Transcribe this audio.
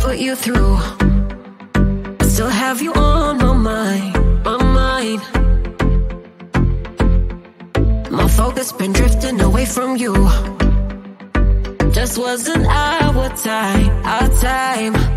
put you through. I still have you on my mind, my mind. My focus been drifting away from you. Just wasn't our time, our time.